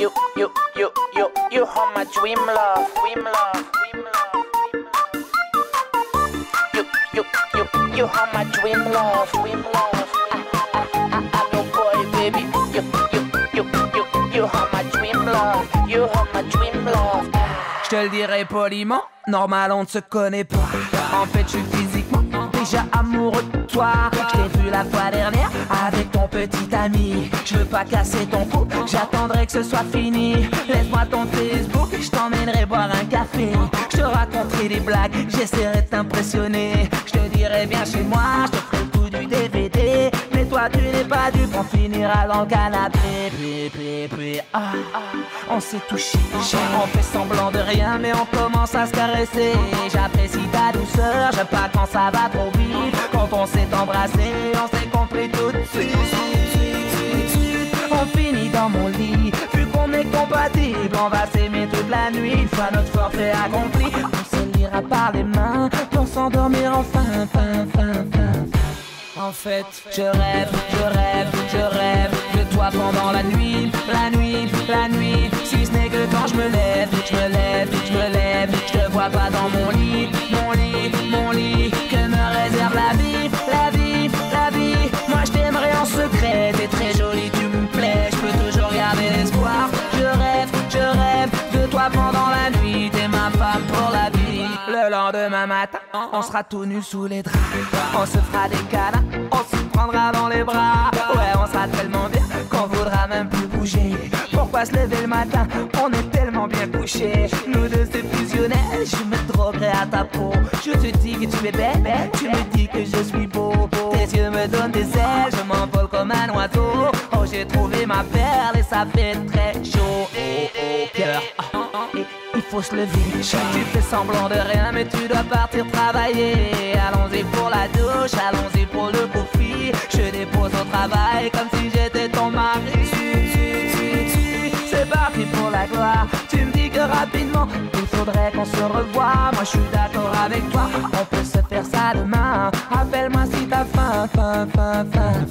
you, you, you, you. You, you, you, you. You, you, you, you. Je te le dirai poliment, normal on ne se connaît pas. En fait, je suis déjà amoureux de toi. Je t'ai vu la fois dernière avec ton petit ami. Je veux pas casser ton cou, j'attendrai que ce soit fini. Laisse-moi ton Facebook, je t'emmènerai boire un café. Je te raconterai des blagues, j'essaierai de t'impressionner. Je te dirai bien chez moi, je te ferai le coup du DVD. Mais toi, tu n'es pas du on finira dans le canapé. Ah, on s'est touché. On fait semblant de rien, mais on commence à se caresser. J'apprécie ta douceur, j'aime pas quand ça va trop embrassé, on s'est compris tout de suite. On finit dans mon lit, vu qu'on est compatible, on va s'aimer toute la nuit. Une fois notre forfait accompli, on se lira par les mains pour s'endormir enfin, fin, fin, fin. En fait, je rêve, je rêve, je rêve de toi pendant la nuit, la nuit, pendant la nuit, t'es ma femme pour la vie. Le lendemain matin, on sera tout nu sous les draps. On se fera des câlins, on se prendra dans les bras. Ouais, on sera tellement bien qu'on voudra même plus bouger. Pourquoi se lever le matin? On est tellement bien couchés. Nous deux c'est fusionnel, je me droguerai à ta peau. Je te dis que tu es belle, tu me dis que je suis beau. Tes yeux me donnent des ailes, je m'envole comme un oiseau. Oh, j'ai trouvé ma perle et ça fait très chaud. Oh, oh, cœur. Faut se lever. Tu fais semblant de rien, mais tu dois partir travailler. Allons-y pour la douche, allons-y pour le coffee. Je dépose au travail comme si j'étais ton mari. C'est parti pour la gloire. Tu me dis que rapidement, il faudrait qu'on se revoie. Moi, je suis d'accord avec toi. On peut se faire ça demain. Appelle-moi si t'as faim, faim, faim, faim.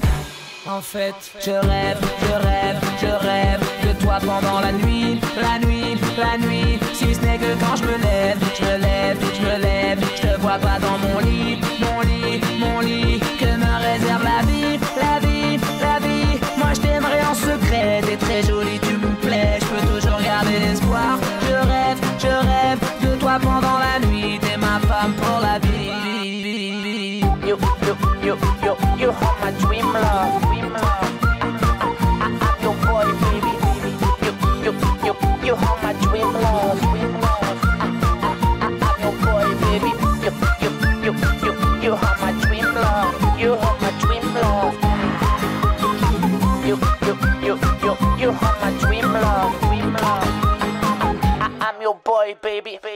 En fait, je rêve, je rêve, je rêve pendant la nuit, la nuit, la nuit. Si ce n'est que quand je me lève, je me lève, je me lève, je te vois pas dans mon lit, mon lit, mon lit. Que me réserve la vie, la vie, la vie? Moi je t'aimerais en secret, t'es très jolie, tu me plais, je peux toujours garder l'espoir. Je rêve, je rêve de toi pendant la nuit, t'es ma femme pour la vie. You, you, you, you, you my dream love. Your boy, baby, baby.